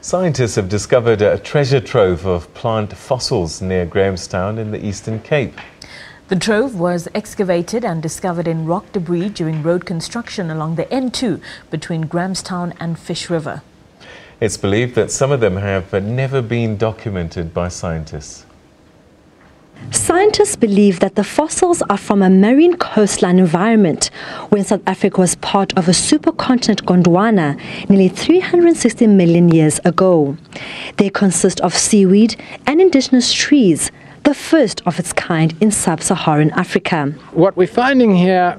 Scientists have discovered a treasure trove of plant fossils near Grahamstown in the Eastern Cape. The trove was excavated and discovered in rock debris during road construction along the N2 between Grahamstown and Fish River. It's believed that some of them have never been documented by scientists. Scientists believe that the fossils are from a marine coastline environment when South Africa was part of a supercontinent Gondwana nearly 360 million years ago. They consist of seaweed and indigenous trees, the first of its kind in sub Saharan Africa. What we're finding here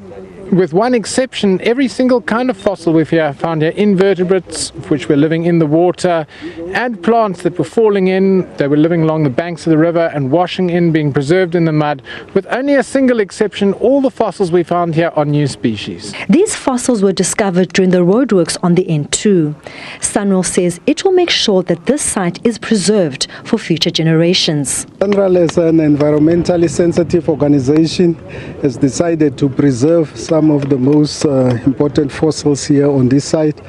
with one exception, every single kind of fossil we've here found here, invertebrates, which were living in the water, and plants that were falling in, they were living along the banks of the river and washing in, being preserved in the mud. With only a single exception, all the fossils we found here are new species. These fossils were discovered during the roadworks on the N2. SANRAL says it will make sure that this site is preserved for future generations. SANRAL is an environmentally sensitive organization, has decided to preserve some some of the most uh, important fossils here on this site.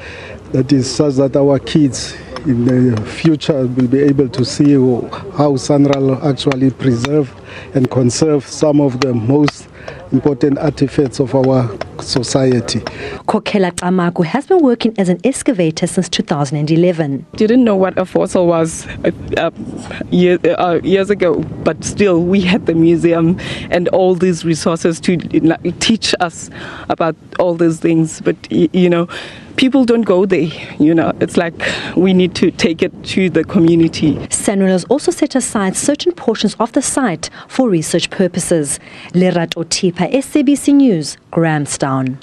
That is such that our kids in the future will be able to see how SANRAL actually preserve and conserve some of the most important artifacts of our society. Kokela Kamaku has been working as an excavator since 2011. Didn't know what a fossil was uh, uh, year, uh, years ago, but still we had the museum and all these resources to teach us about all these things. But you know, people don't go there. You know, it's like we need to take it to the community. SANRAL has also set aside certain portions of the site for research purposes. Lerato Tipa, SABC News, Grahamstown.